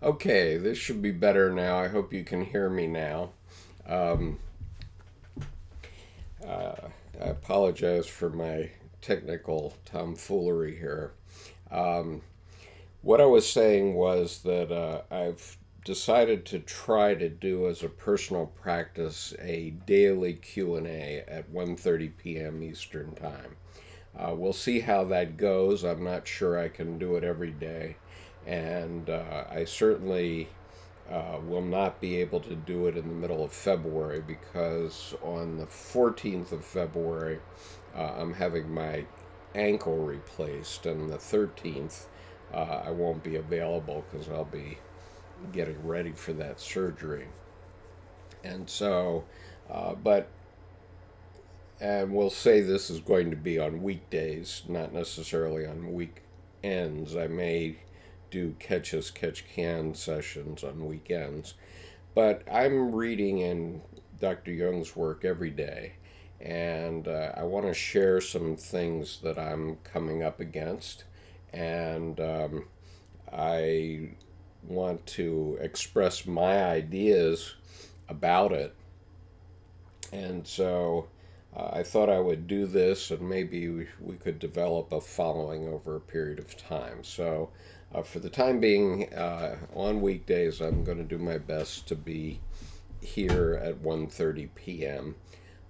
Okay, this should be better now. I hope you can hear me now. Um, uh, I apologize for my technical tomfoolery here. Um, what I was saying was that uh, I've decided to try to do as a personal practice a daily Q&A at 1.30 p.m. Eastern Time. Uh, we'll see how that goes. I'm not sure I can do it every day and uh, I certainly uh, will not be able to do it in the middle of February because on the 14th of February uh, I'm having my ankle replaced, and the 13th uh, I won't be available because I'll be getting ready for that surgery. And so, uh, but and we'll say this is going to be on weekdays, not necessarily on weekends. I may do catch as catch can sessions on weekends. But I'm reading in Dr. Jung's work every day, and uh, I want to share some things that I'm coming up against, and um, I want to express my ideas about it. And so uh, I thought I would do this, and maybe we, we could develop a following over a period of time. So uh, for the time being, uh, on weekdays, I'm going to do my best to be here at 1.30 p.m.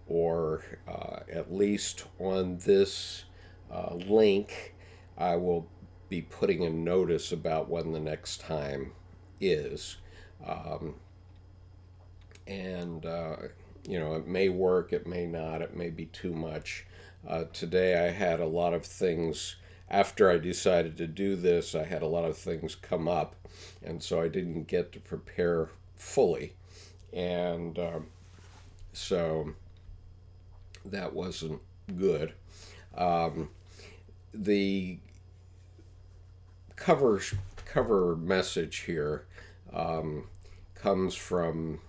or uh, at least on this uh, link, I will be putting a notice about when the next time is. Um, and, uh, you know, it may work, it may not, it may be too much. Uh, today I had a lot of things after I decided to do this, I had a lot of things come up, and so I didn't get to prepare fully. And um, so that wasn't good. Um, the cover cover message here um, comes from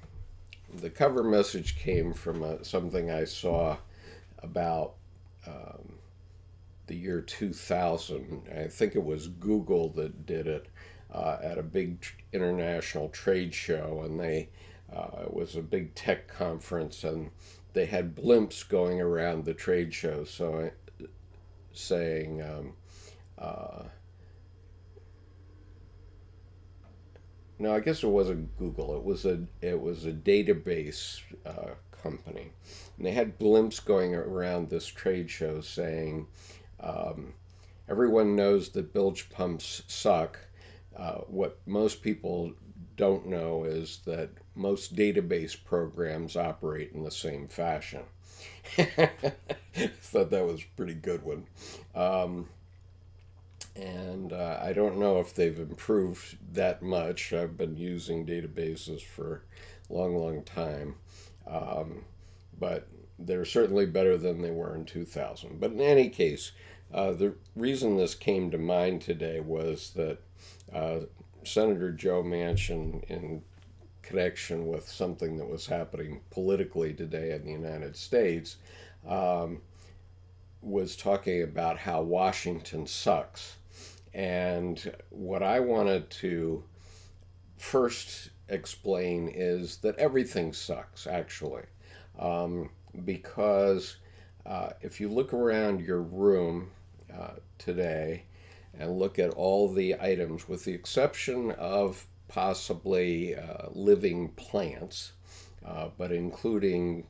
the cover message came from a, something I saw about um, the year 2000. I think it was Google that did it uh, at a big international trade show, and they uh, it was a big tech conference, and they had blimps going around the trade show, so saying. Um, uh, no, I guess it wasn't Google. It was a it was a database uh, company, and they had blimps going around this trade show saying, um, everyone knows that bilge pumps suck. Uh, what most people don't know is that most database programs operate in the same fashion. Thought that was a pretty good one. Um, and uh, I don't know if they've improved that much. I've been using databases for a long, long time. Um, but they're certainly better than they were in 2000. But in any case, uh, the reason this came to mind today was that uh, Senator Joe Manchin, in connection with something that was happening politically today in the United States, um, was talking about how Washington sucks. And what I wanted to first explain is that everything sucks, actually. Um, because uh, if you look around your room, uh, today and look at all the items, with the exception of possibly uh, living plants, uh, but including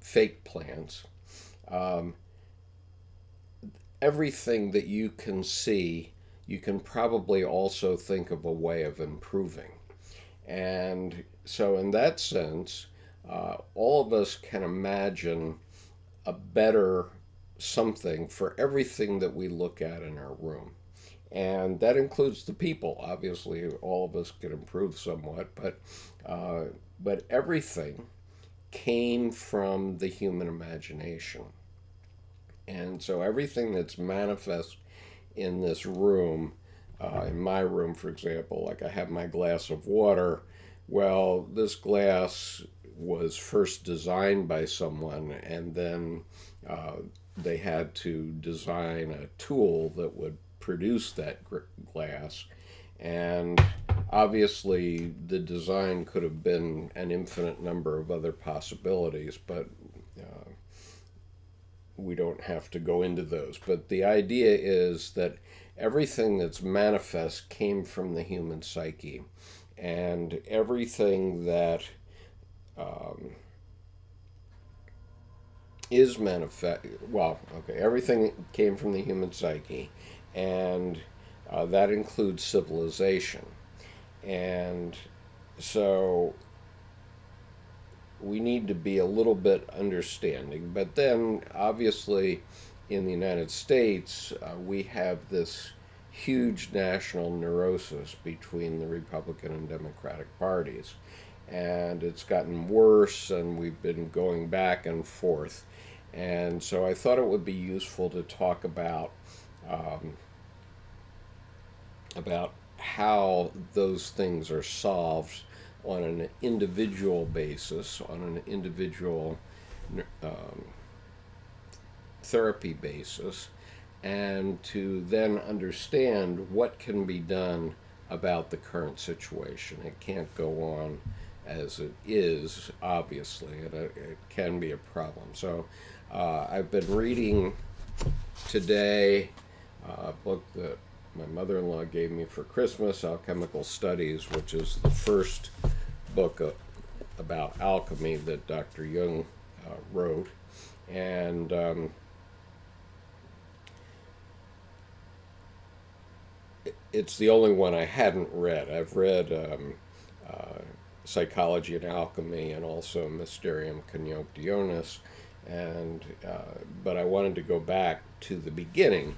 fake plants. Um, everything that you can see, you can probably also think of a way of improving. And so, in that sense, uh, all of us can imagine a better something for everything that we look at in our room. And that includes the people. Obviously, all of us can improve somewhat, but, uh, but everything came from the human imagination. And so everything that's manifest in this room, uh, in my room, for example, like I have my glass of water, well, this glass was first designed by someone and then uh, they had to design a tool that would produce that glass. And obviously, the design could have been an infinite number of other possibilities, but uh, we don't have to go into those. But the idea is that everything that's manifest came from the human psyche, and everything that um, is manifest well okay everything came from the human psyche and uh, that includes civilization. And so we need to be a little bit understanding but then obviously in the united states uh, we have this huge national neurosis between the republican and democratic parties and it's gotten worse and we've been going back and forth and so I thought it would be useful to talk about um, about how those things are solved on an individual basis, on an individual um, therapy basis, and to then understand what can be done about the current situation. It can't go on as it is, obviously, it, it can be a problem. So uh, I've been reading today uh, a book that my mother in law gave me for Christmas, Alchemical Studies, which is the first book of, about alchemy that Dr. Jung uh, wrote. And um, it's the only one I hadn't read. I've read um, uh, Psychology and Alchemy and also Mysterium Conjunctionis and uh, but I wanted to go back to the beginning,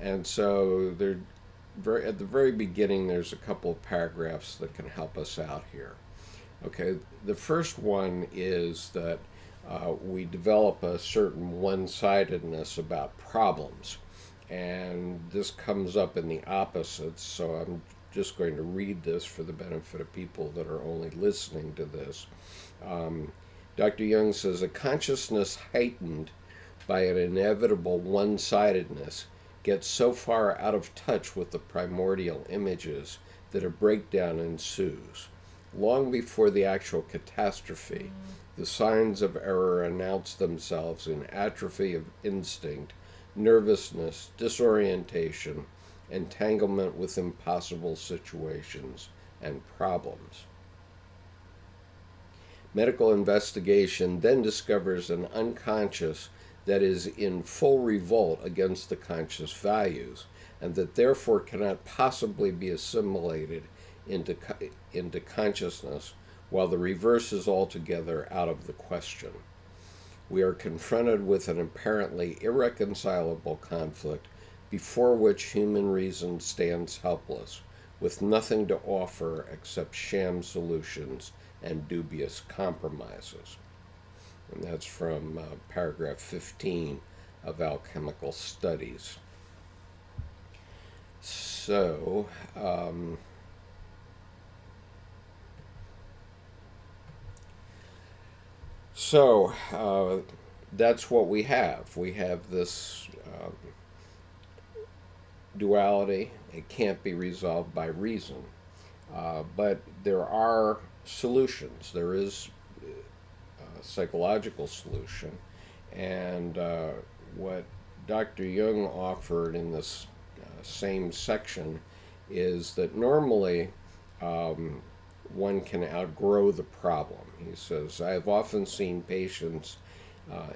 and so there, very at the very beginning, there's a couple of paragraphs that can help us out here. Okay, the first one is that uh, we develop a certain one-sidedness about problems, and this comes up in the opposites. So I'm just going to read this for the benefit of people that are only listening to this. Um, Dr. Jung says a consciousness heightened by an inevitable one sidedness gets so far out of touch with the primordial images that a breakdown ensues. Long before the actual catastrophe, the signs of error announce themselves in atrophy of instinct, nervousness, disorientation, entanglement with impossible situations and problems. Medical investigation then discovers an unconscious that is in full revolt against the conscious values and that therefore cannot possibly be assimilated into, into consciousness, while the reverse is altogether out of the question. We are confronted with an apparently irreconcilable conflict before which human reason stands helpless, with nothing to offer except sham solutions and dubious compromises. And that's from uh, paragraph 15 of Alchemical Studies. So, um, so uh, that's what we have. We have this um, duality. It can't be resolved by reason. Uh, but there are solutions. There is a psychological solution. And uh, what Dr. Jung offered in this uh, same section is that normally um, one can outgrow the problem. He says, I've often seen patients. Uh,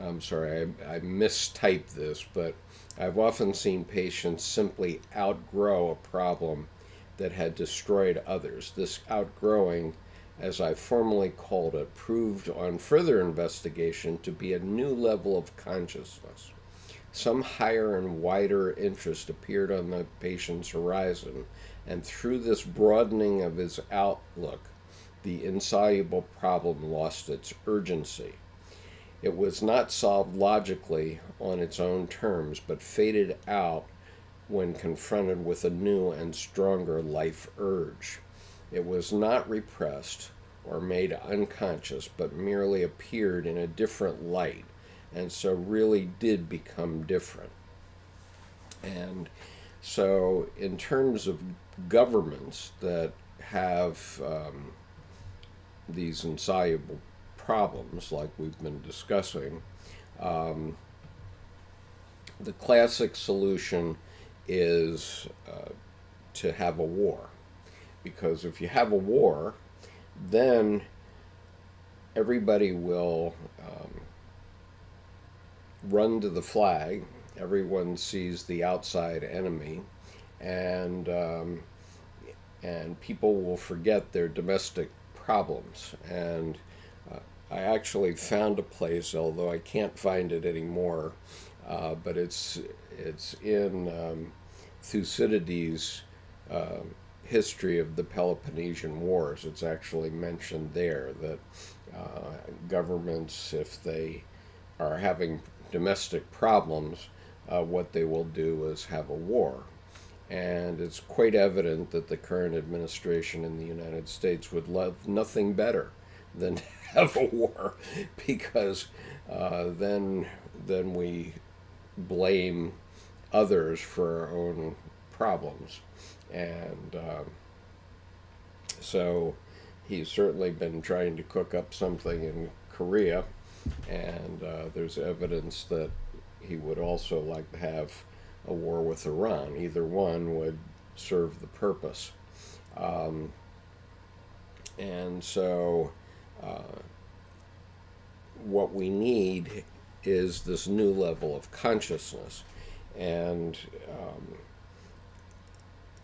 I'm sorry, I, I mistyped this, but I've often seen patients simply outgrow a problem that had destroyed others. This outgrowing, as I formally called it, proved on further investigation to be a new level of consciousness. Some higher and wider interest appeared on the patient's horizon, and through this broadening of his outlook, the insoluble problem lost its urgency. It was not solved logically on its own terms, but faded out when confronted with a new and stronger life urge. It was not repressed or made unconscious, but merely appeared in a different light, and so really did become different. And So, in terms of governments that have um, these insoluble problems, like we've been discussing, um, the classic solution is uh, to have a war. Because if you have a war, then everybody will um, run to the flag. Everyone sees the outside enemy, and um, and people will forget their domestic problems. And I actually found a place, although I can't find it anymore, uh, but it's it's in um, Thucydides' uh, history of the Peloponnesian Wars. It's actually mentioned there that uh, governments, if they are having domestic problems, uh, what they will do is have a war. And it's quite evident that the current administration in the United States would love nothing better than have a war because uh, then, then we blame others for our own problems. And um, so he's certainly been trying to cook up something in Korea, and uh, there's evidence that he would also like to have a war with Iran. Either one would serve the purpose. Um, and so, what we need is this new level of consciousness. And um,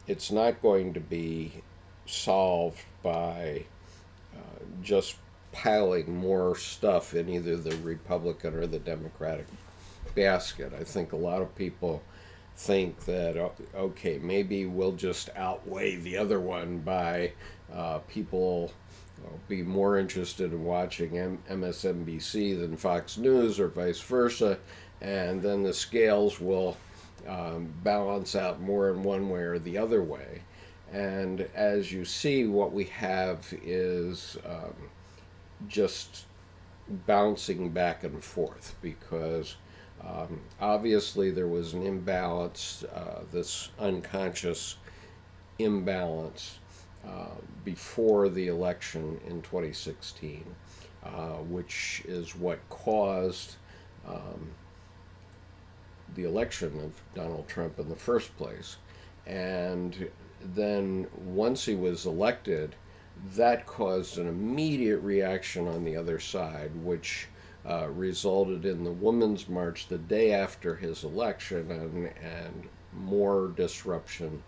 it's not going to be solved by uh, just piling more stuff in either the Republican or the Democratic basket. I think a lot of people think that, okay, maybe we'll just outweigh the other one by uh, people be more interested in watching M- MSNBC than Fox News or vice versa, and then the scales will um, balance out more in one way or the other way. And as you see, what we have is um, just bouncing back and forth because um, obviously there was an imbalance, uh, this unconscious imbalance before the election in 2016, uh, which is what caused um, the election of Donald Trump in the first place. And then once he was elected, that caused an immediate reaction on the other side, which uh, resulted in the Women's March the day after his election and, and more disruption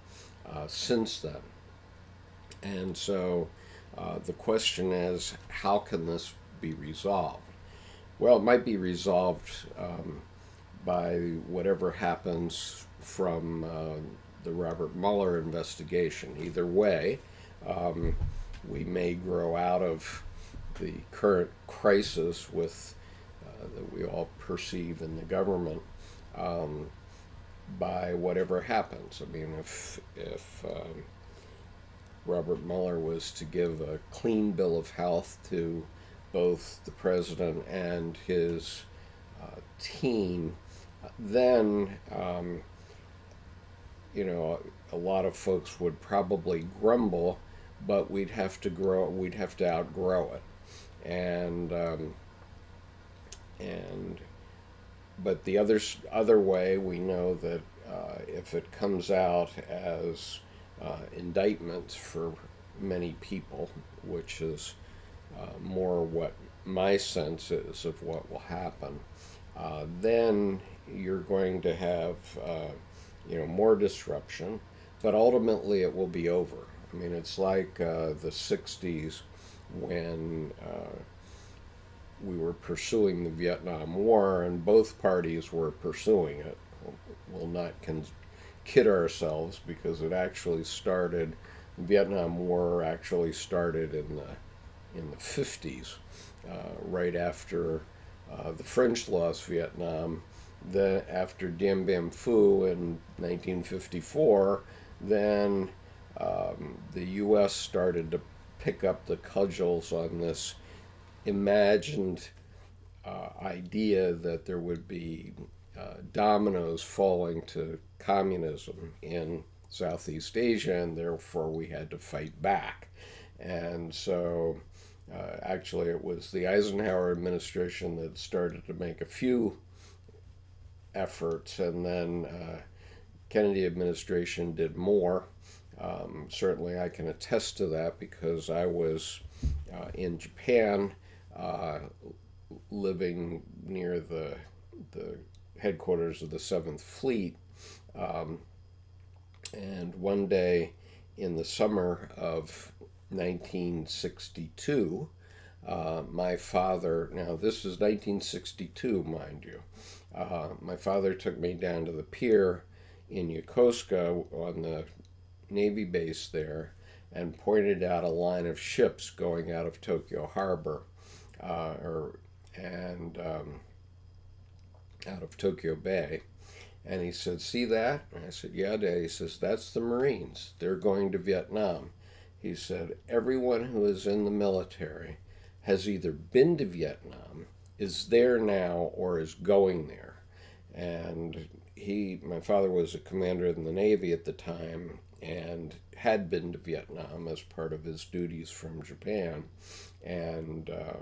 uh, since then. And so uh, the question is how can this be resolved? Well, it might be resolved um, by whatever happens from uh, the Robert Mueller investigation. Either way, um, we may grow out of the current crisis with uh, that we all perceive in the government um, by whatever happens. I mean, if if um, Robert Mueller was to give a clean bill of health to both the president and his uh, team, then um, you know, a lot of folks would probably grumble, but we'd have to grow, we'd have to outgrow it. And, um, and, but the other, other way, we know that uh, if it comes out as uh, indictments for many people, which is uh, more what my sense is of what will happen, uh, then you're going to have uh, you know, more disruption, but ultimately it will be over. I mean, it's like uh, the 60s when uh, we were pursuing the Vietnam War and both parties were pursuing it. We'll not kid ourselves because it actually started, the Vietnam War actually started in the, in the 50s, uh, right after uh, the French lost Vietnam the after Dien Bien Phu in 1954, then um, the U.S. started to pick up the cudgels on this imagined uh, idea that there would be uh, dominoes falling to communism in Southeast Asia, and therefore we had to fight back. And so, uh, actually, it was the Eisenhower administration that started to make a few efforts, and then uh, Kennedy administration did more. Um, certainly, I can attest to that because I was uh, in Japan, uh, living near the the headquarters of the Seventh Fleet, um, and one day in the summer of 1962, uh, my father, now this is 1962, mind you, uh, my father took me down to the pier in Yokosuka on the Navy base there and pointed out a line of ships going out of Tokyo Harbor uh, or, and um, out of Tokyo Bay. And he said, See that? And I said, Yeah, Dad. He says, That's the Marines. They're going to Vietnam. He said, Everyone who is in the military has either been to Vietnam, is there now, or is going there. And he, my father was a commander in the Navy at the time and had been to Vietnam as part of his duties from Japan. And uh,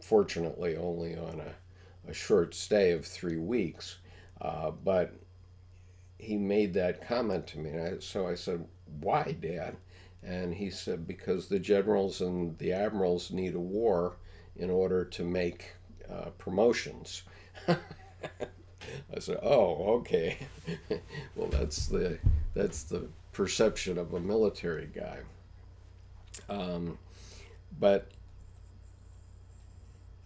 fortunately, only on a, a short stay of three weeks. Uh, but he made that comment to me. I, so I said, Why, Dad? And he said, Because the generals and the admirals need a war in order to make uh, promotions. I said, "Oh, okay. well, that's the that's the perception of a military guy." Um, but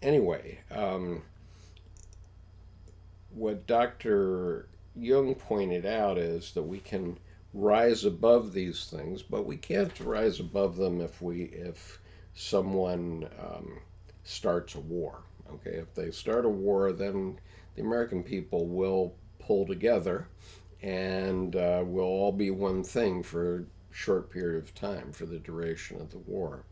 anyway, um, what Dr. Jung pointed out is that we can rise above these things, but we can't rise above them if we if someone um, starts a war. Okay, if they start a war, then the American people will pull together, and uh, we'll all be one thing for a short period of time for the duration of the war,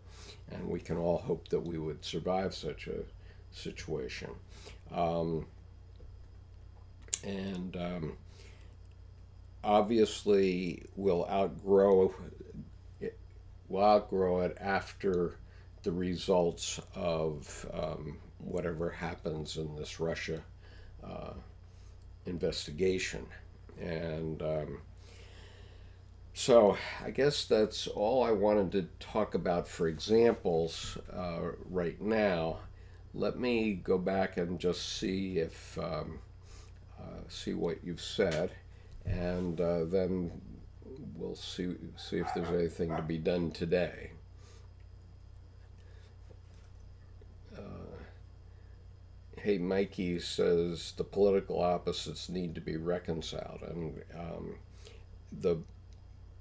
and we can all hope that we would survive such a situation. Um, and um, obviously will outgrow it, will outgrow it after the results of um, whatever happens in this Russia uh, investigation. And um, so I guess that's all I wanted to talk about for examples uh, right now. Let me go back and just see if um, see what you've said, and uh, then we'll see see if there's anything to be done today. Uh, hey, Mikey says the political opposites need to be reconciled, and um, the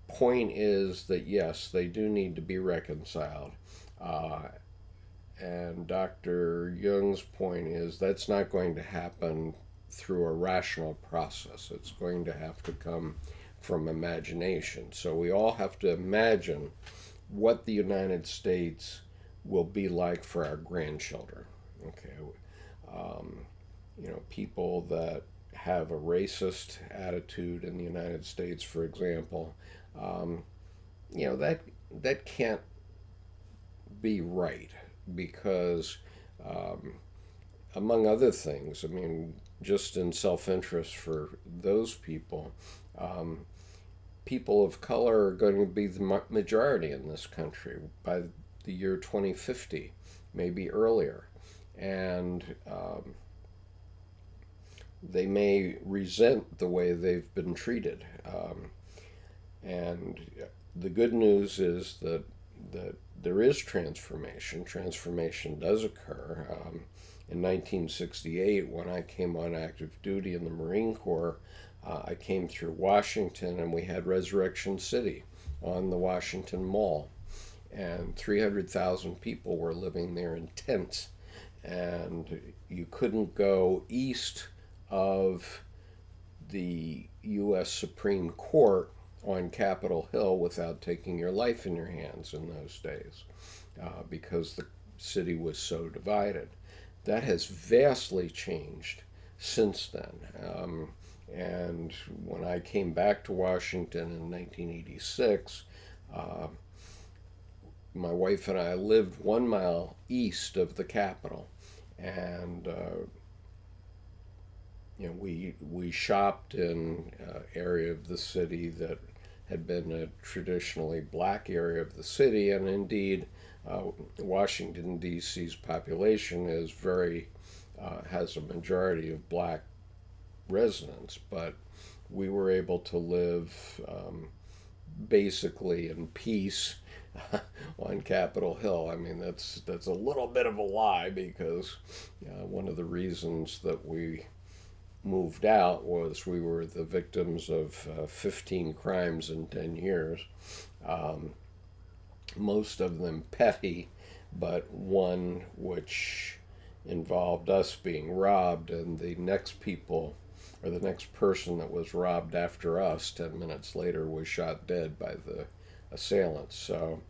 point is that yes, they do need to be reconciled. Uh, and Dr. Jung's point is that's not going to happen through a rational process. It's going to have to come from imagination. So we all have to imagine what the United States will be like for our grandchildren. Okay, um, you know, people that have a racist attitude in the United States, for example, um, you know that that can't be right because, um, among other things, I mean, just in self interest for those people, um, people of color are going to be the majority in this country by the year 2050, maybe earlier. And um, they may resent the way they've been treated. Um, and the good news is that, that there is transformation. Transformation does occur. Um, in 1968, when I came on active duty in the Marine Corps, uh, I came through Washington and we had Resurrection City on the Washington Mall. And 300,000 people were living there in tents. And you couldn't go east of the U.S. Supreme Court on Capitol Hill without taking your life in your hands in those days uh, because the city was so divided. That has vastly changed since then. Um, And when I came back to Washington in 1986, uh, my wife and I lived one mile east of the Capitol, and uh, you know we we shopped in an area of the city that had been a traditionally black area of the city, and indeed, uh, Washington D.C.'s population is very uh, has a majority of black residents, but we were able to live um, basically in peace on Capitol Hill. I mean, that's that's a little bit of a lie because uh, one of the reasons that we moved out was we were the victims of uh, 15 crimes in 10 years. Um, most of them petty, but one which involved us being robbed, and the next people or the next person that was robbed after us 10 minutes later was shot dead by the assailants. So,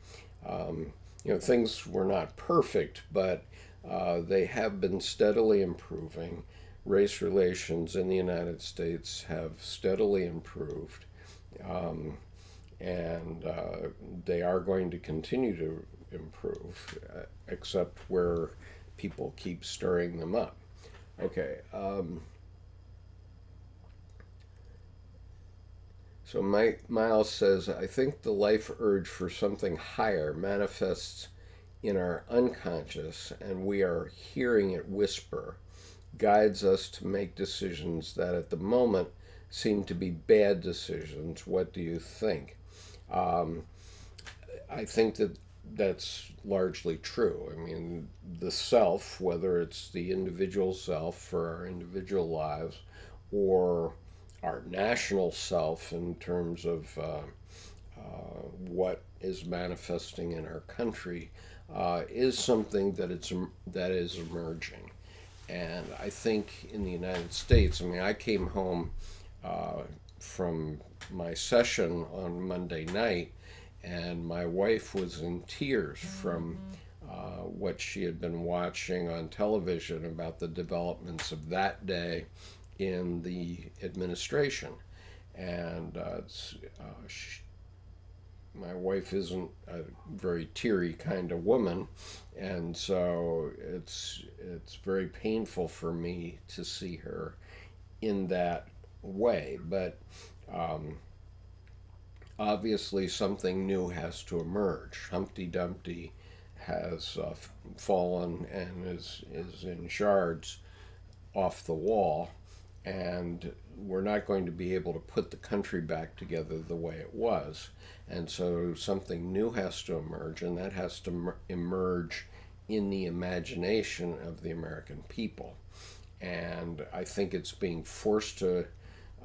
um, you know, things were not perfect, but uh, they have been steadily improving. Race relations in the United States have steadily improved, um, and uh, they are going to continue to improve, uh, except where people keep stirring them up. Okay. Um, So Mike Miles says, I think the life urge for something higher manifests in our unconscious, and we are hearing it whisper, guides us to make decisions that at the moment seem to be bad decisions. What do you think? Um, I think that that's largely true. I mean, the self, whether it's the individual self for our individual lives or our national self in terms of uh, uh, what is manifesting in our country uh, is something that it's that is emerging, and I think in the United States. I mean, I came home uh, from my session on Monday night, and my wife was in tears from. Uh, what she had been watching on television about the developments of that day in the administration. And uh, uh, she, my wife isn't a very teary kind of woman, and so it's it's very painful for me to see her in that way. But um, obviously, something new has to emerge. Humpty Dumpty has uh, fallen and is is in shards off the wall, and we're not going to be able to put the country back together the way it was. And so something new has to emerge, and that has to emerge in the imagination of the American people. And I think it's being forced to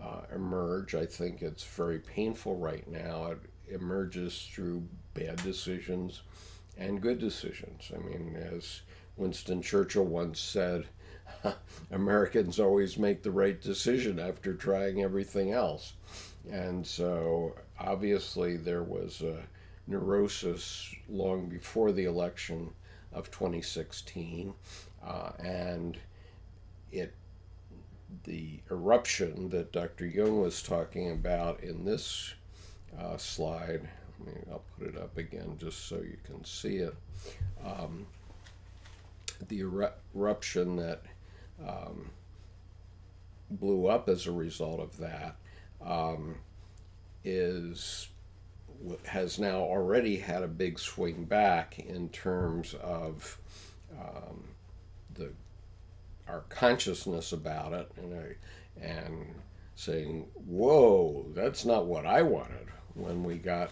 uh, emerge. I think it's very painful right now. It emerges through bad decisions and good decisions. I mean, as Winston Churchill once said, Americans always make the right decision after trying everything else. And so obviously there was a neurosis long before the election of 2016. Uh, and it the eruption that Dr. Jung was talking about in this uh, slide, I mean, I'll put it up again just so you can see it. Um, the eruption that um, blew up as a result of that um, is has now already had a big swing back in terms of um, the our consciousness about it and and saying whoa that's not what I wanted when we got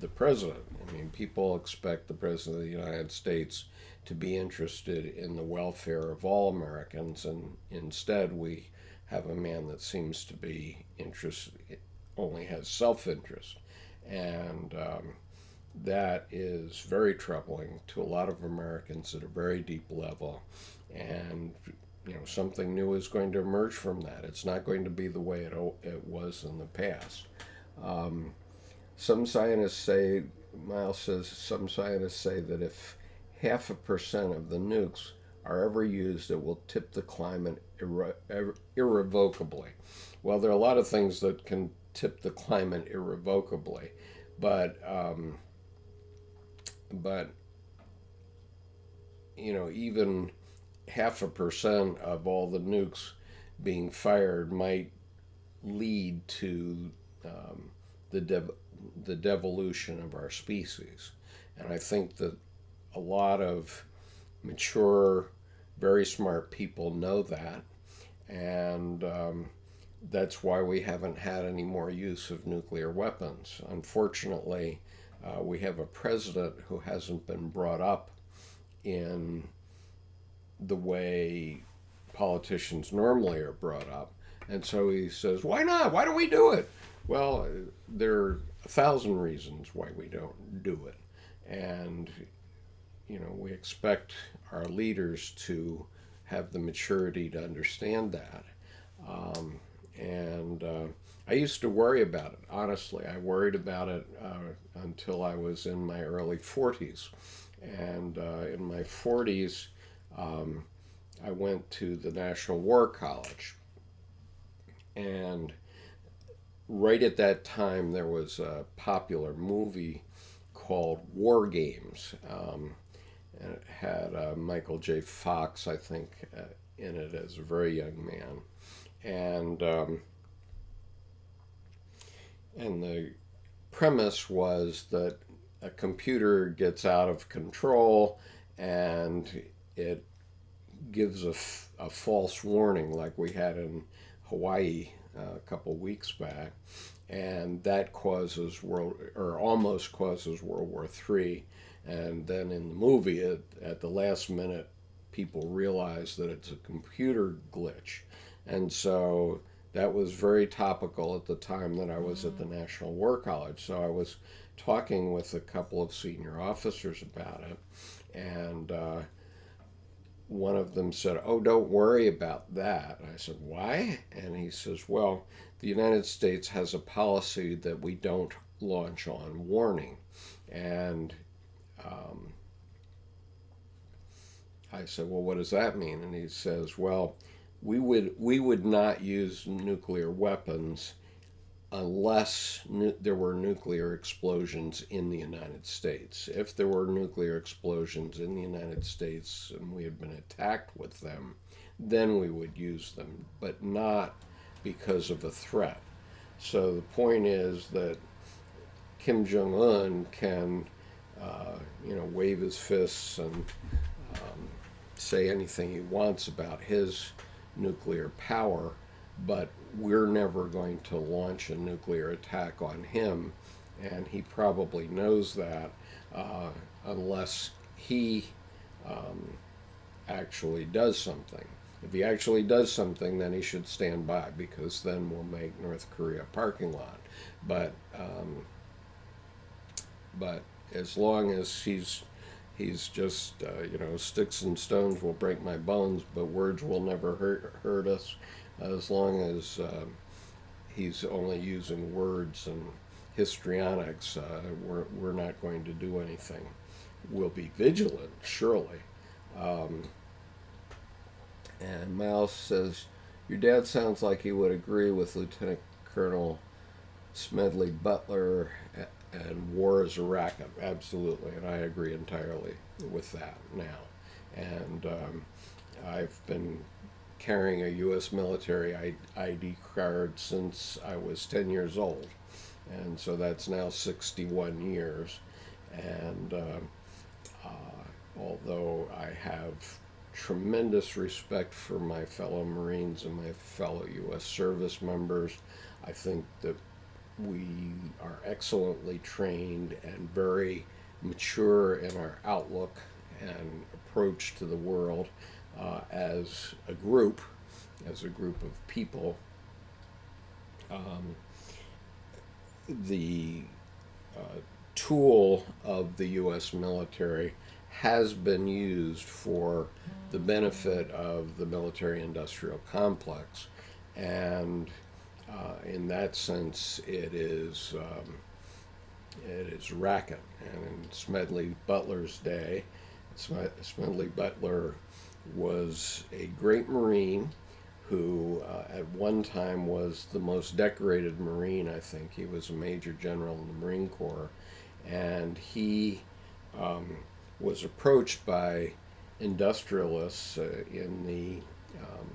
the president. I mean people expect the president of the United States to be interested in the welfare of all Americans, and instead we have a man that seems to be interested, only has self interest. And um, that is very troubling to a lot of Americans at a very deep level. And you know something new is going to emerge from that. It's not going to be the way it, it was in the past. Um, some scientists say, Miles says, some scientists say that if half a percent of the nukes are ever used it will tip the climate irre- irrevocably. Well, there are a lot of things that can tip the climate irrevocably, but um, but you know even half a percent of all the nukes being fired might lead to um, the dev- the devolution of our species, and I think that a lot of mature, very smart people know that, and um, that's why we haven't had any more use of nuclear weapons. Unfortunately, uh, we have a president who hasn't been brought up in the way politicians normally are brought up. And so he says, Why not? Why don't we do it? Well, there are a thousand reasons why we don't do it. And, you know, we expect our leaders to have the maturity to understand that. Um, and uh, I used to worry about it, honestly. I worried about it uh, until I was in my early 40s. And uh, in my 40s, um, I went to the National War College. And right at that time, there was a popular movie called War Games. Um, and it had uh, Michael J. Fox, I think, uh, in it as a very young man. And, um, and the premise was that a computer gets out of control and it gives a, a false warning like we had in Hawaii uh, a couple weeks back, and that causes world or almost causes World War III. And then in the movie, it, at the last minute, people realize that it's a computer glitch, and so that was very topical at the time that I was at the National War College. So I was talking with a couple of senior officers about it, and uh, one of them said, Oh, don't worry about that. I said, Why? And he says, Well, the United States has a policy that we don't launch on warning. And um, I said, Well, what does that mean? And he says, Well, we would we would not use nuclear weapons unless there were nuclear explosions in the United States. If there were nuclear explosions in the United States and we had been attacked with them, then we would use them, but not because of a threat. So the point is that Kim Jong Un can, uh, you know, wave his fists and um, say anything he wants about his nuclear power, but we're never going to launch a nuclear attack on him, and he probably knows that uh, unless he um, actually does something. If he actually does something, then he should stand by because then we'll make North Korea a parking lot. But um, but as long as he's he's just uh, you know sticks and stones will break my bones, but words will never hurt hurt us as long as uh, he's only using words and histrionics, uh, we're, we're not going to do anything. We'll be vigilant, surely. Um, and Miles says, Your dad sounds like he would agree with Lieutenant Colonel Smedley Butler and war is a racket. Absolutely. And I agree entirely with that now. And um, I've been carrying a U.S. military ID card since I was 10 years old. And so that's now 61 years. And uh, uh, although I have tremendous respect for my fellow Marines and my fellow U.S. service members, I think that we are excellently trained and very mature in our outlook and approach to the world uh, as a group, as a group of people, um, the uh, tool of the U.S. military has been used for the benefit of the military industrial complex. And uh, in that sense, it is, um, it is racket. And in Smedley Butler's day, Smedley Butler was a great Marine who uh, at one time was the most decorated Marine, I think. He was a Major General in the Marine Corps. And he um, was approached by industrialists uh, in the um,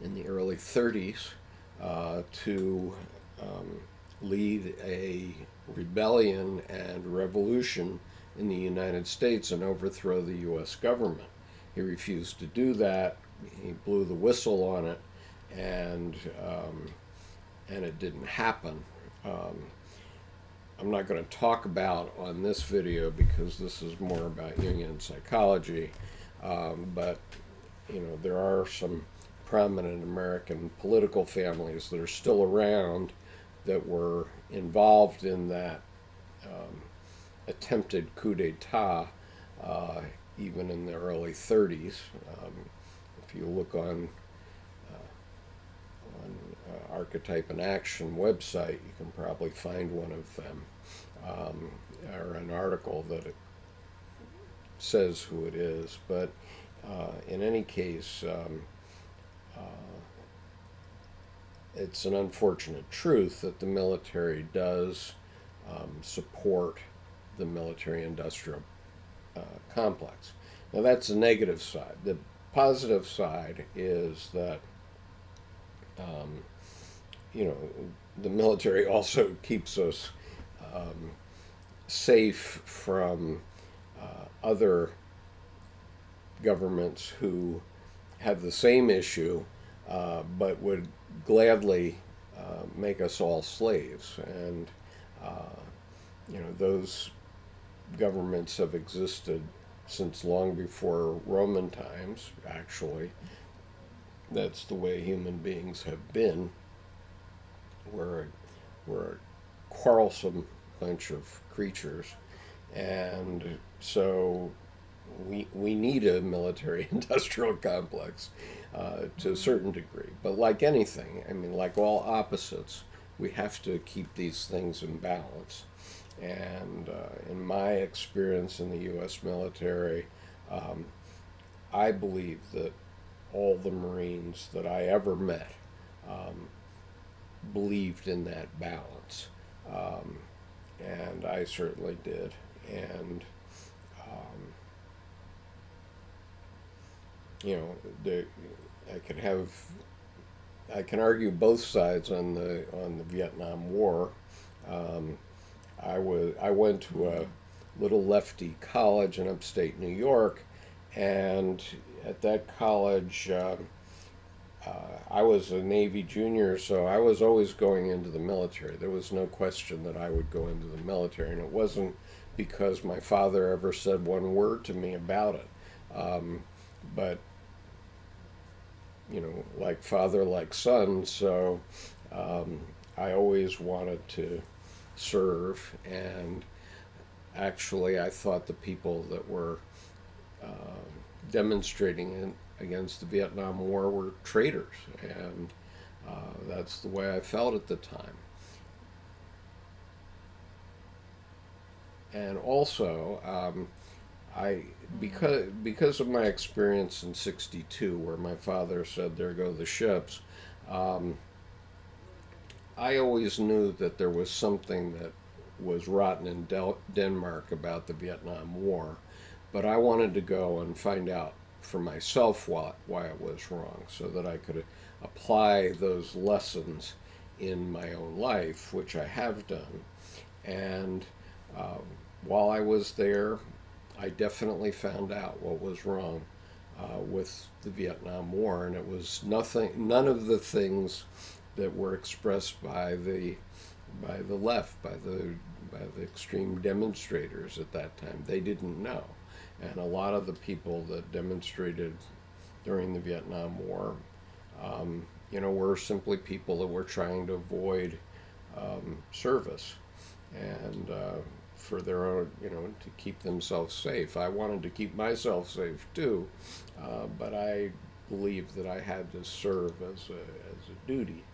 in the early 30s uh, to um, lead a rebellion and revolution in the United States and overthrow the U.S. government. He refused to do that. He blew the whistle on it, and um, and it didn't happen. Um, I'm not going to talk about on this video because this is more about Jungian psychology, um, but you know there are some prominent American political families that are still around that were involved in that um, attempted coup d'etat uh, even in the early 30s. Um, if you look on uh, on uh, Archetype in Action website, you can probably find one of them um, or an article that says who it is. But uh, in any case, um, uh, it's an unfortunate truth that the military does um, support the military industrial uh, complex. Now, that's the negative side. The positive side is that, um, you know, the military also keeps us um, safe from uh, other governments who have the same issue uh, but would gladly uh, make us all slaves. And, uh, you know, those governments have existed since long before Roman times, actually. That's the way human beings have been. We're we're a quarrelsome bunch of creatures. And so we, we need a military industrial complex uh, to a certain degree. But like anything, I mean, like all opposites, we have to keep these things in balance. And uh, in my experience in the U.S. military, um, I believe that all the Marines that I ever met um, believed in that balance. Um, and I certainly did. And, um, you know, the, I can have, I can argue both sides on the on the Vietnam War. Um, I was I went to a little lefty college in upstate New York, and at that college, uh, uh, I was a Navy junior, so I was always going into the military. There was no question that I would go into the military, and it wasn't because my father ever said one word to me about it. Um, but you know, like father, like son. So um, I always wanted to serve, and actually, I thought the people that were uh, demonstrating in, against the Vietnam War were traitors, and uh, that's the way I felt at the time. And also, um, I because because of my experience in '62, where my father said, "There go the ships," um, I always knew that there was something that was rotten in Del- Denmark about the Vietnam War, but I wanted to go and find out for myself why, why it was wrong, so that I could apply those lessons in my own life, which I have done. And uh, while I was there, I definitely found out what was wrong uh, with the Vietnam War, and it was nothing, none of the things that were expressed by the by the left, by the by the extreme demonstrators at that time. They didn't know, and a lot of the people that demonstrated during the Vietnam War, um, you know, were simply people that were trying to avoid um, service, and uh, for their own, you know, to keep themselves safe. I wanted to keep myself safe too, uh, but I believed that I had to serve as a, as a duty.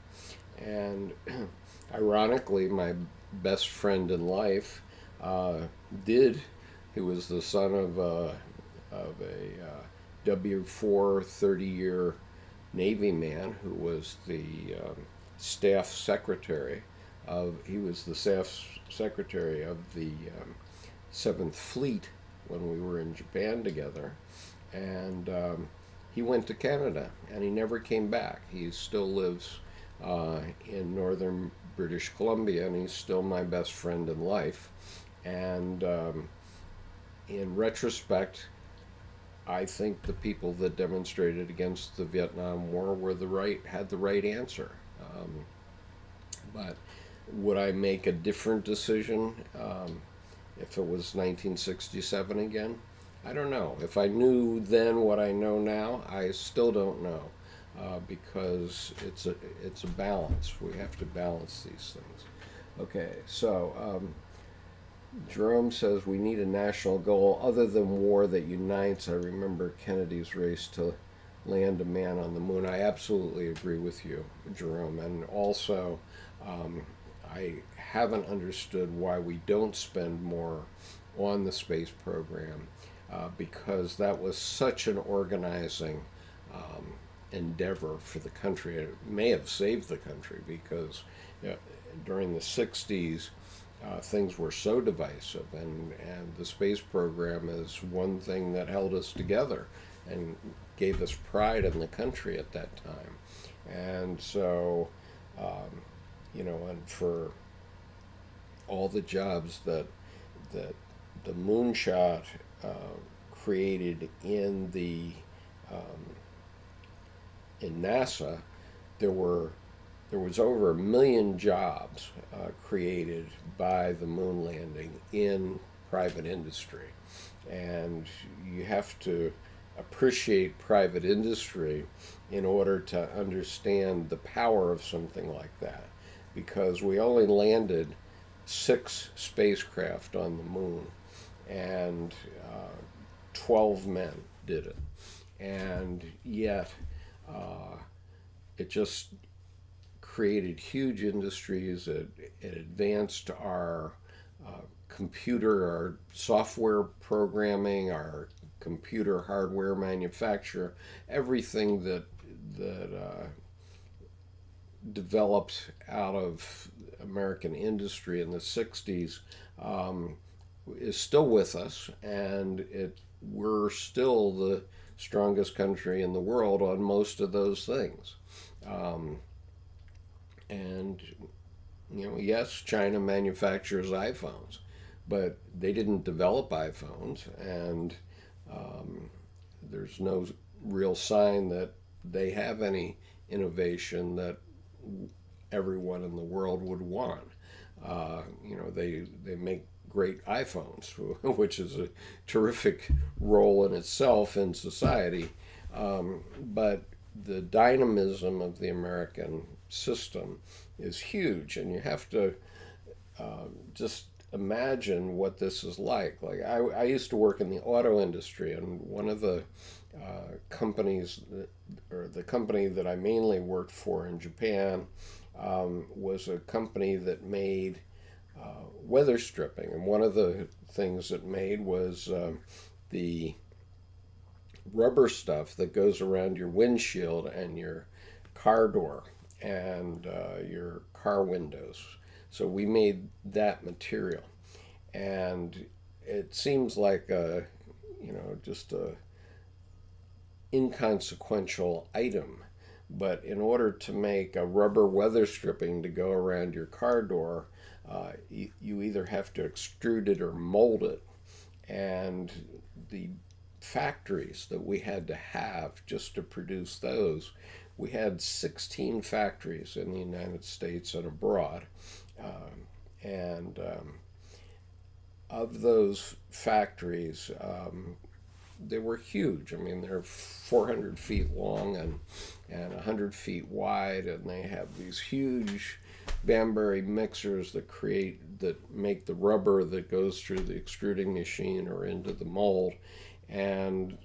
And ironically, my best friend in life uh, did. He was the son of a, of a uh, W 4 30 year Navy man who was the um, staff secretary of, he was the staff secretary of the um, 7th Fleet when we were in Japan together. And um, he went to Canada and he never came back. He still lives uh, in northern British Columbia and he's still my best friend in life. And um, in retrospect, I think the people that demonstrated against the Vietnam War were the right had the right answer. Um, but would I make a different decision um, if it was 1967 again? I don't know. If I knew then what I know now, I still don't know uh, because it's a it's a balance. We have to balance these things. Okay, so. Um, Jerome says we need a national goal other than war that unites. I remember Kennedy's race to land a man on the moon. I absolutely agree with you, Jerome. And also, um, I haven't understood why we don't spend more on the space program uh, because that was such an organizing um, endeavor for the country. It may have saved the country because you know, during the 60s, uh, things were so divisive, and, and the space program is one thing that held us together and gave us pride in the country at that time. And so, um, you know, and for all the jobs that that the moonshot uh, created in the um, in NASA, there were there was over a million jobs uh, created by the moon landing in private industry. And you have to appreciate private industry in order to understand the power of something like that. Because we only landed six spacecraft on the moon, and uh, 12 men did it. And yet, uh, it just created huge industries. It, it advanced our uh, computer, our software programming, our computer hardware manufacture, everything that that uh, developed out of American industry in the '60s um, is still with us, and it we're still the strongest country in the world on most of those things. Um, and, you know, yes, China manufactures iPhones, but they didn't develop iPhones, and um, there's no real sign that they have any innovation that everyone in the world would want. Uh, you know, they they make great iPhones, which is a terrific role in itself in society. Um, but the dynamism of the American system is huge, and you have to uh, just imagine what this is like. Like I, I used to work in the auto industry, and one of the uh, companies, that, or the company that I mainly worked for in Japan, um, was a company that made uh, weather stripping, and one of the things it made was uh, the rubber stuff that goes around your windshield and your car door and uh, your car windows. So we made that material, and it seems like a, you know, just a inconsequential item. But in order to make a rubber weather stripping to go around your car door, uh, you, either have to extrude it or mold it. And the factories that we had to have just to produce those we had 16 factories in the United States and abroad. Um, and um, of those factories, um, they were huge. I mean, they're 400 feet long and, and 100 feet wide, and they have these huge Banbury mixers that create, that make the rubber that goes through the extruding machine or into the mold. And,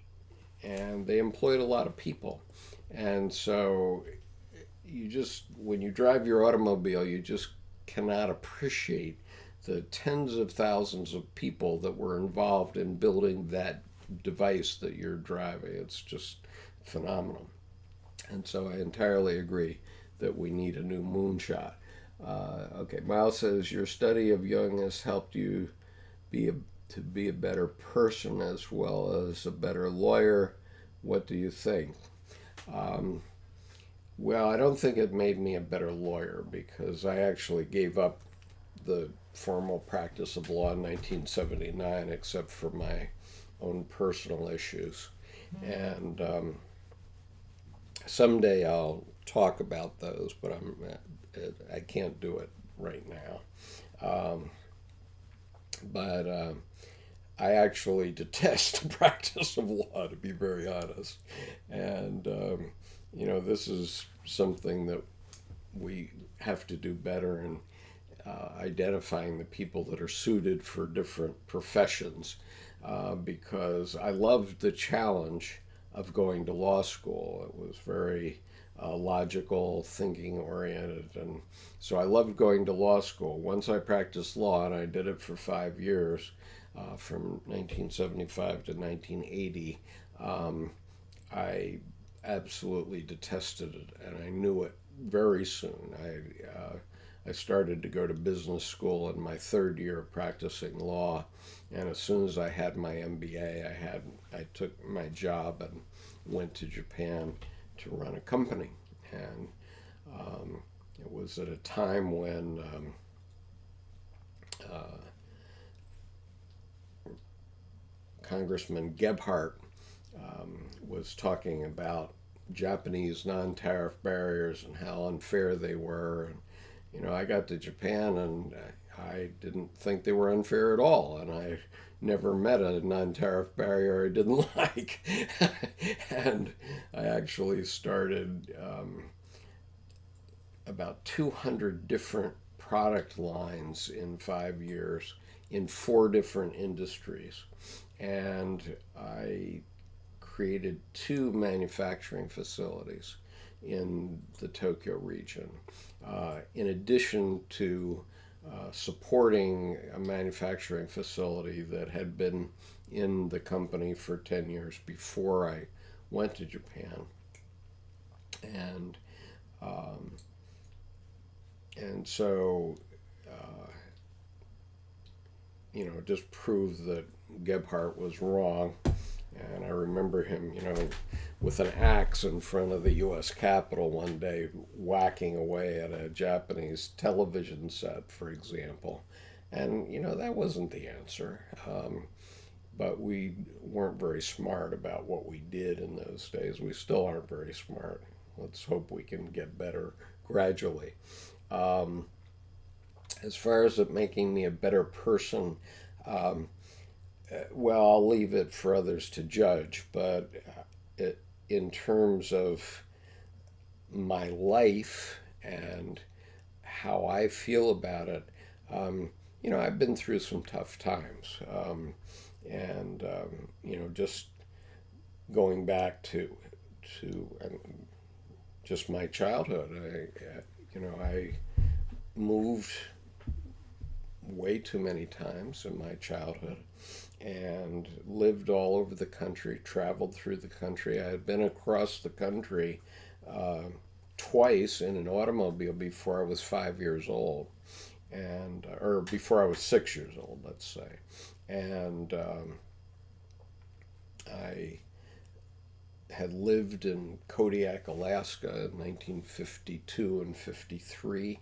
and they employed a lot of people. And so you just, when you drive your automobile, you just cannot appreciate the tens of thousands of people that were involved in building that device that you're driving. It's just phenomenal. And so I entirely agree that we need a new moonshot. Uh, okay, Miles says your study of Jung has helped you be a, to be a better person as well as a better lawyer. What do you think? Um, well, I don't think it made me a better lawyer because I actually gave up the formal practice of law in 1979, except for my own personal issues. And um, someday I'll talk about those, but I'm I can't do it right now. Um, but uh, I actually detest the practice of law, to be very honest. And um, you know, this is something that we have to do better in uh, identifying the people that are suited for different professions. Uh, because I loved the challenge of going to law school. It was very uh, logical, thinking oriented. And so I loved going to law school. Once I practiced law, and I did it for five years, uh, from 1975 to 1980, um, I absolutely detested it, and I knew it very soon. I uh, I started to go to business school in my third year of practicing law, and as soon as I had my MBA, I had I took my job and went to Japan to run a company, and um, it was at a time when um, uh, Congressman Gephardt um, was talking about Japanese non-tariff barriers and how unfair they were. And, you know, I got to Japan and I didn't think they were unfair at all, and I never met a non-tariff barrier I didn't like. and I actually started um, about 200 different product lines in five years in four different industries. And I created two manufacturing facilities in the Tokyo region, in addition to uh, supporting a manufacturing facility that had been in the company for 10 years before I went to Japan. And um, and so, uh, you know, just proved that Gephardt was wrong. And I remember him, you know, with an axe in front of the U.S. Capitol one day, whacking away at a Japanese television set, for example. And, you know, that wasn't the answer. Um, but we weren't very smart about what we did in those days. We still aren't very smart. Let's hope we can get better gradually. Um, as far as it making me a better person, um, uh, well, I'll leave it for others to judge, but it, in terms of my life and how I feel about it, um, you know, I've been through some tough times. Um, and, um, you know, just going back to, to just my childhood, I, uh, you know, I moved way too many times in my childhood and lived all over the country, traveled through the country. I had been across the country uh, twice in an automobile before I was five years old, and or before I was six years old, let's say, and um, I had lived in Kodiak, Alaska in 1952 and 53,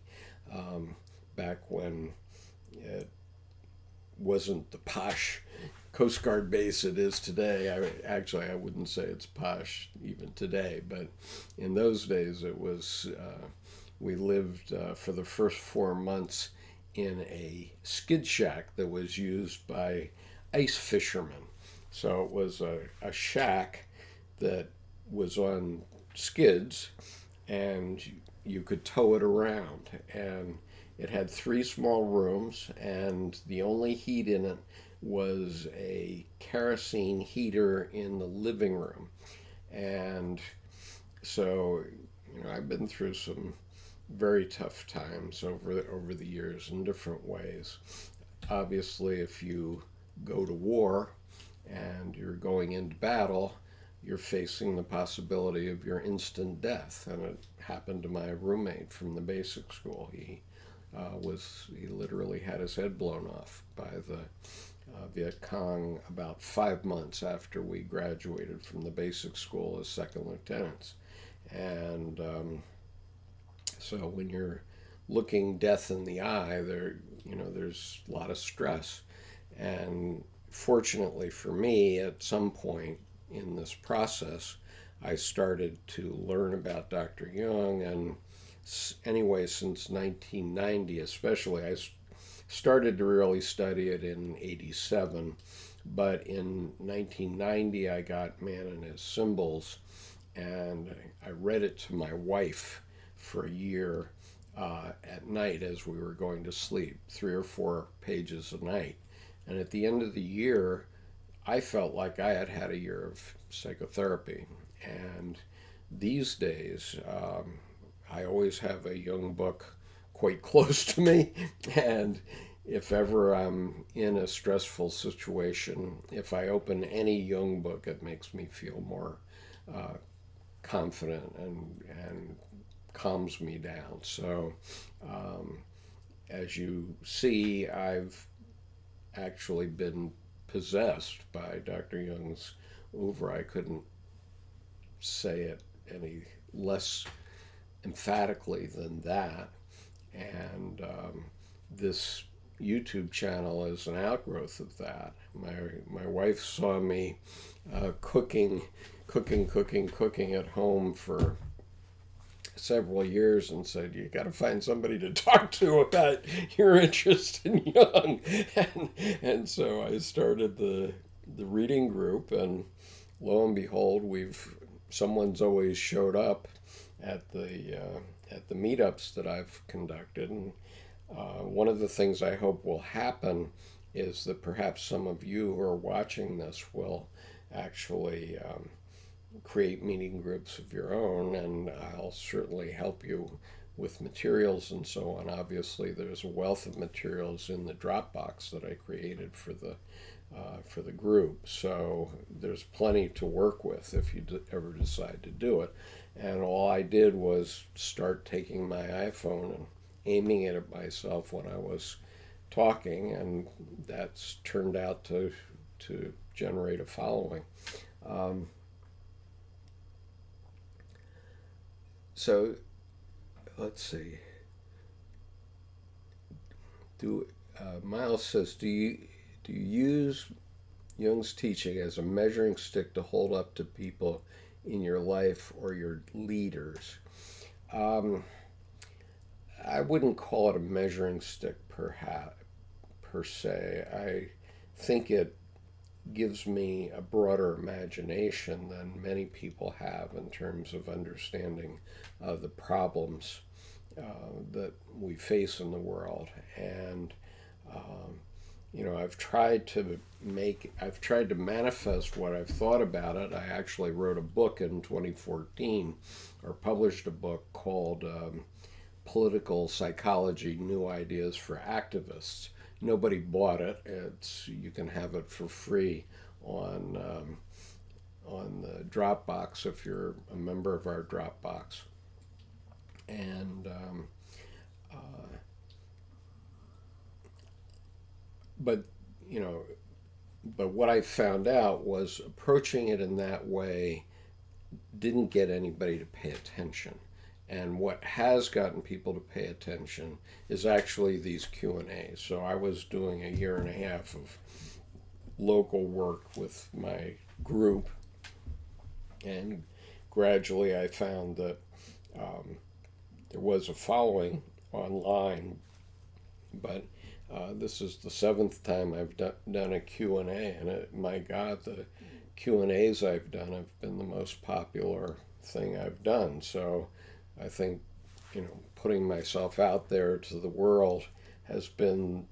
um, back when it wasn't the posh Coast Guard base it is today. I, actually, I wouldn't say it's posh even today, but in those days it was. Uh, we lived uh, for the first four months in a skid shack that was used by ice fishermen. So it was a, a shack that was on skids, and you could tow it around. And it had three small rooms, and the only heat in it was a kerosene heater in the living room. And so, you know, I've been through some very tough times over the, over the years in different ways. Obviously, if you go to war, and you're going into battle, you're facing the possibility of your instant death. And it happened to my roommate from the basic school. He uh, was he literally had his head blown off by the uh, Viet Cong about five months after we graduated from the basic school as second lieutenants. And um, so when you're looking death in the eye, there you know there's a lot of stress. And fortunately for me, at some point in this process, I started to learn about Dr. Jung, and anyway, since 1990, especially, I started to really study it in 87. But in 1990, I got Man and His Symbols, and I read it to my wife for a year uh, at night as we were going to sleep, three or four pages a night. And at the end of the year, I felt like I had had a year of psychotherapy. And these days, um, I always have a Jung book quite close to me. And if ever I'm in a stressful situation, if I open any Jung book, it makes me feel more uh, confident and, and calms me down. So, um, as you see, I've actually been possessed by Dr. Jung's oeuvre. I couldn't say it any less emphatically than that. And um, this YouTube channel is an outgrowth of that. My my wife saw me uh, cooking, cooking, cooking, cooking at home for several years and said, You got to find somebody to talk to about your interest in Jung. And, and so I started the, the reading group, and lo and behold, we've someone's always showed up at the, uh, at the meetups that I've conducted. And uh, one of the things I hope will happen is that perhaps some of you who are watching this will actually. Um, create meeting groups of your own, and I'll certainly help you with materials and so on. Obviously, there's a wealth of materials in the Dropbox that I created for the uh, for the group, so there's plenty to work with if you ever decide to do it. And all I did was start taking my iPhone and aiming it at myself when I was talking, and that's turned out to to generate a following. Um, so let's see. Do uh, Miles says, do you do you use Jung's teaching as a measuring stick to hold up to people in your life or your leaders? Um, I wouldn't call it a measuring stick, perhaps per se. I think it gives me a broader imagination than many people have in terms of understanding uh, the problems uh, that we face in the world. And, um, you know, I've tried to make, I've tried to manifest what I've thought about it. I actually wrote a book in 2014 or published a book called um, Political Psychology New Ideas for Activists nobody bought it. It's you can have it for free on um, on the Dropbox if you're a member of our Dropbox. And um, uh, but you know, but what I found out was approaching it in that way didn't get anybody to pay attention. And what has gotten people to pay attention is actually these Q and A's. So I was doing a year and a half of local work with my group, and gradually I found that um, there was a following online, but uh, this is the seventh time I've do- done a Q&A, and it, my God, the Q&As I've done have been the most popular thing I've done. So I think, you know, putting myself out there to the world has been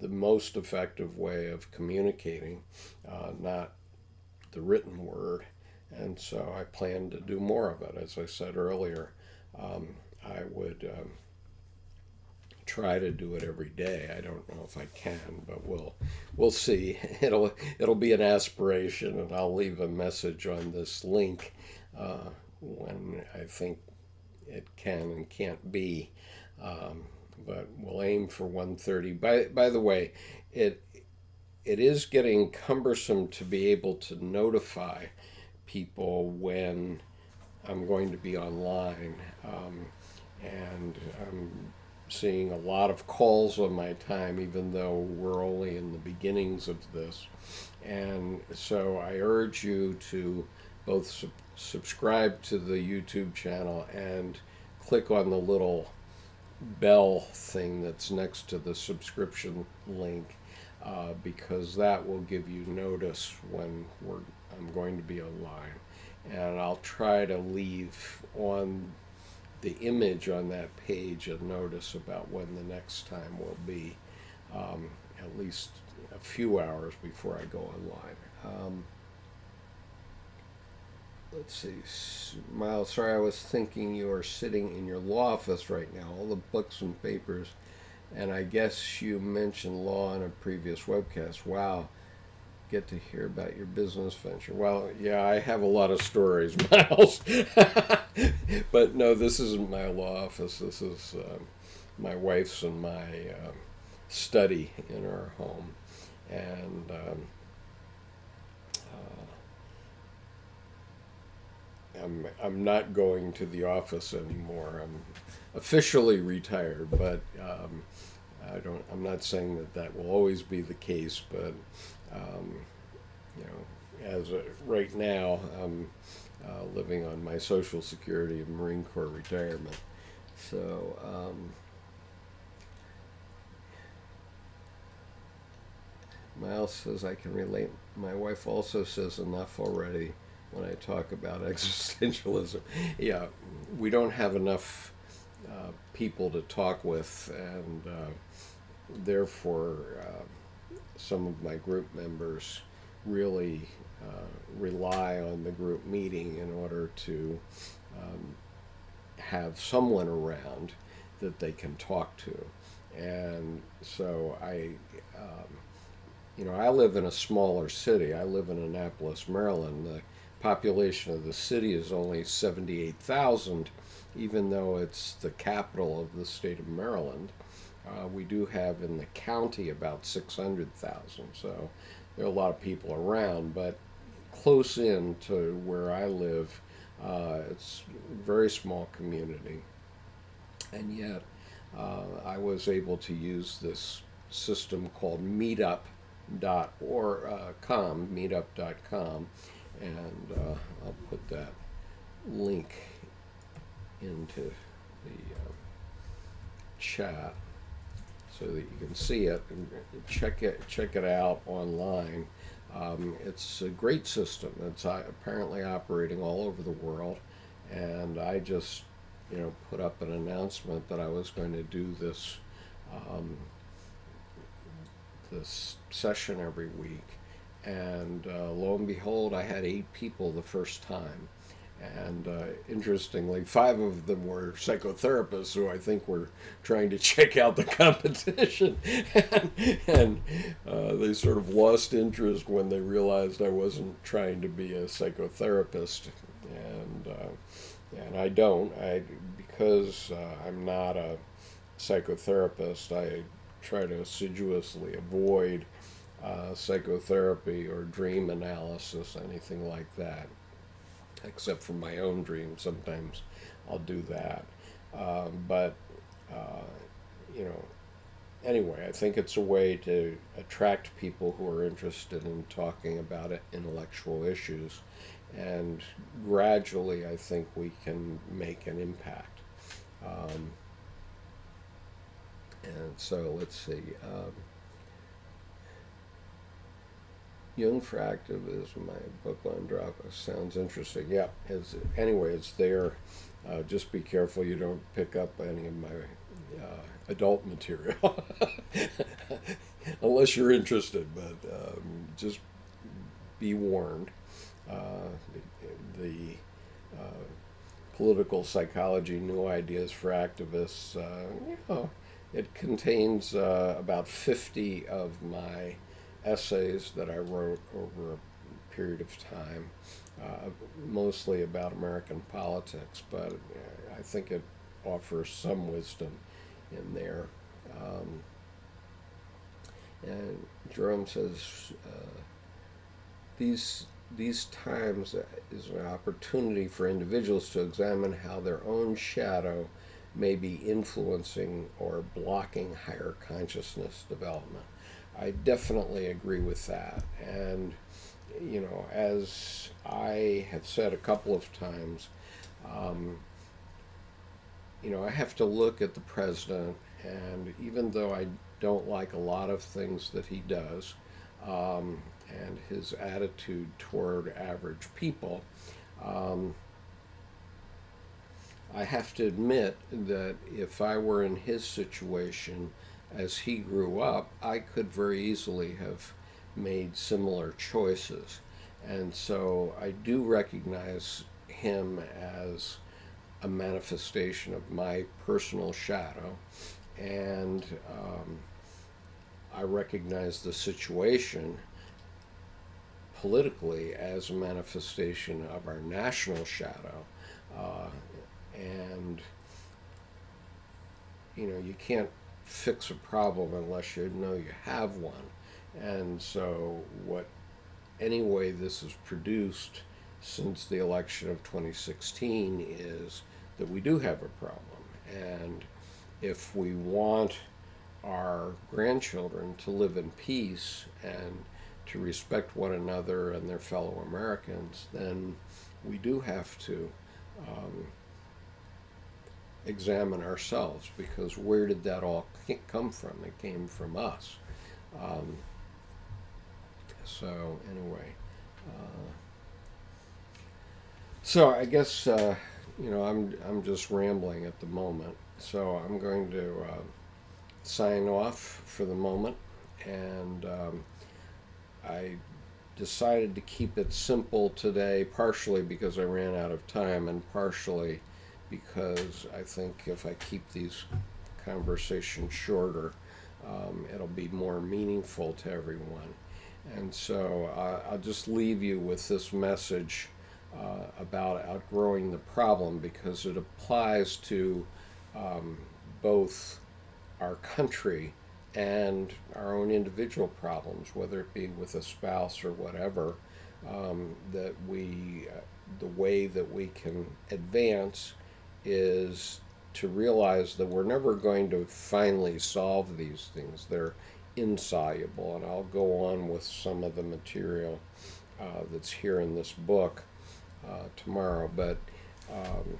the most effective way of communicating, uh, not the written word. And so I plan to do more of it. As I said earlier, um, I would um, try to do it every day. I don't know if I can, but we'll we'll see. It'll it'll be an aspiration, and I'll leave a message on this link uh, when I think it can and can't be. Um, but we'll aim for 130. By by the way, it it is getting cumbersome to be able to notify people when I'm going to be online. Um, and I'm seeing a lot of calls on my time, even though we're only in the beginnings of this. And so I urge you to both su- subscribe to the YouTube channel and click on the little bell thing that's next to the subscription link uh, because that will give you notice when we're, I'm going to be online. And I'll try to leave on the image on that page a notice about when the next time will be, um, at least a few hours before I go online. Um, let's see, Miles, sorry, I was thinking you are sitting in your law office right now, all the books and papers, and I guess you mentioned law in a previous webcast. Wow get to hear about your business venture. Well, yeah, I have a lot of stories, Miles. but no, this isn't my law office. This is um, my wife's and my um, study in our home. And um, uh, I'm, I'm not going to the office anymore. I'm officially retired, but um, I don't. I'm not saying that that will always be the case, but um, you know, as right now, I'm uh, living on my Social Security and Marine Corps retirement. So, um, Miles says I can relate. My wife also says enough already when I talk about existentialism. Yeah, we don't have enough uh, people to talk with, and uh, therefore. Uh, some of my group members really uh, rely on the group meeting in order to um, have someone around that they can talk to. And so I, um, you know, I live in a smaller city. I live in Annapolis, Maryland. The population of the city is only 78,000, even though it's the capital of the state of Maryland. Uh, we do have in the county about 600,000, so there are a lot of people around, but close in to where I live, uh, it's a very small community. And yet, uh, I was able to use this system called Meetup dot meetup.com, uh, meetup.com, and uh, I'll put that link into the uh, chat so that you can see it and check it check it out online. Um, it's a great system. It's uh, apparently operating all over the world, and I just you know put up an announcement that I was going to do this um, this session every week, and uh, lo and behold, I had eight people the first time. And uh, interestingly, five of them were psychotherapists who I think were trying to check out the competition. and, and uh, they sort of lost interest when they realized I wasn't trying to be a psychotherapist. And, uh, and I don't. I, because uh, I'm not a psychotherapist, I try to assiduously avoid uh, psychotherapy or dream analysis, anything like that except for my own dreams. Sometimes I'll do that. Um, but, uh, you know, anyway, I think it's a way to attract people who are interested in talking about intellectual issues. And gradually, I think we can make an impact. Um, and so let's see. Um, Jung for Activism, my book on drop sounds interesting. Yeah, it's, anyway, it's there. Uh, just be careful you don't pick up any of my uh, adult material, unless you're interested. But um, just be warned. Uh, the, the uh, political psychology, new ideas for activists. Uh, you know, it contains uh, about 50 of my essays that I wrote over a period of time, uh, mostly about American politics, but I think it offers some wisdom in there. Um, and Jerome says, uh, these these times is an opportunity for individuals to examine how their own shadow may be influencing or blocking higher consciousness development. I definitely agree with that. And, you know, as I have said a couple of times, um, you know, I have to look at the president, and even though I don't like a lot of things that he does, um, and his attitude toward average people, um, I have to admit that if I were in his situation as he grew up, I could very easily have made similar choices. And so I do recognize him as a manifestation of my personal shadow. And um, I recognize the situation politically as a manifestation of our national shadow. Uh, and, you know, you can't fix a problem unless you know you have one. And so, what any way this is produced since the election of 2016 is that we do have a problem. And if we want our grandchildren to live in peace and to respect one another and their fellow Americans, then we do have to um, examine ourselves because where did that all come from? It came from us. Um, so, anyway. Uh, so I guess uh, you know I'm I'm just rambling at the moment. So I'm going to uh, sign off for the moment, and um, I decided to keep it simple today, partially because I ran out of time, and partially because I think if I keep these conversations shorter, um, it'll be more meaningful to everyone. And so uh, I'll just leave you with this message uh, about outgrowing the problem because it applies to um, both our country and our own individual problems, whether it be with a spouse or whatever. Um, that we, uh, the way that we can advance is to realize that we're never going to finally solve these things. They're insoluble, and I'll go on with some of the material uh, that's here in this book uh, tomorrow. But um,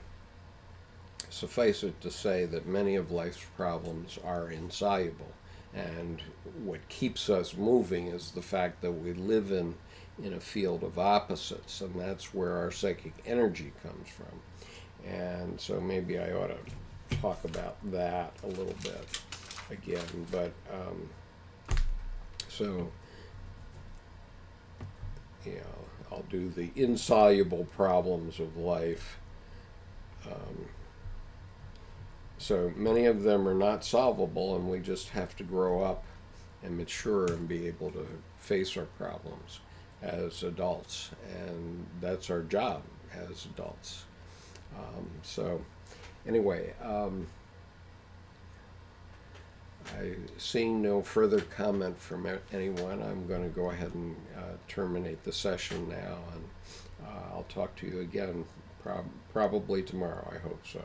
suffice it to say that many of life's problems are insoluble. And what keeps us moving is the fact that we live in, in a field of opposites, and that's where our psychic energy comes from. And so maybe I ought to talk about that a little bit again. But um, so, you know, I'll do the insoluble problems of life. Um, so many of them are not solvable, and we just have to grow up and mature and be able to face our problems as adults. And that's our job as adults. Um, so, anyway, um, I seeing no further comment from anyone, I'm going to go ahead and uh, terminate the session now, and uh, I'll talk to you again prob probably tomorrow. I hope so.